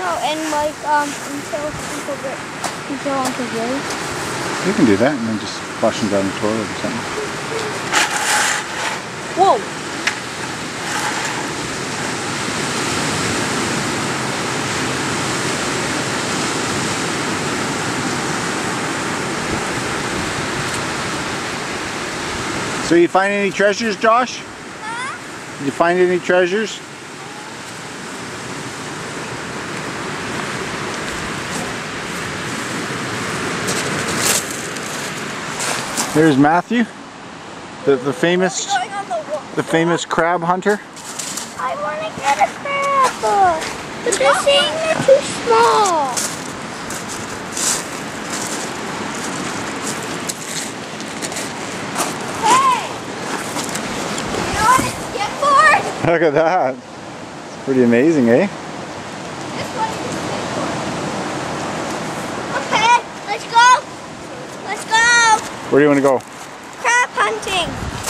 No, and like um until until the until Uncle Billy. You can do that and then just flush them down the toilet or something. Whoa. So you find any treasures, Josh? Did you find any treasures? There's Matthew, the, the famous the the famous crab hunter. I want to get a crab, but they're saying they're too small. Hey, you know what it's skip for? Look at that. It's pretty amazing, eh? Where do you want to go? Crab hunting.